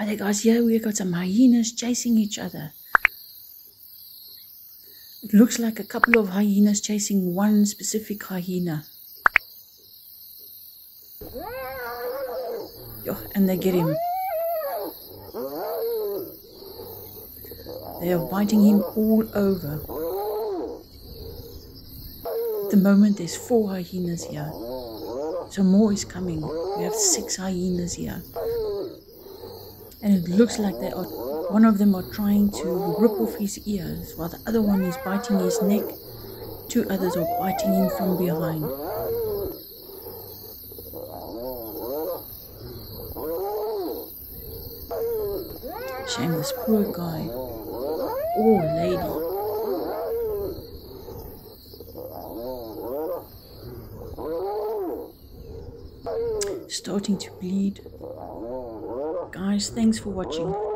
Hi there guys, here we've got some hyenas chasing each other. It looks like a couple of hyenas chasing one specific hyena. Yo, and they get him. They are biting him all over. At the moment there's four hyenas here. So more is coming. We have six hyenas here and it looks like they are one of them are trying to rip off his ears while the other one is biting his neck. Two others are biting him from behind. Shame this poor guy. Or lady. Starting to bleed Guys, thanks for watching.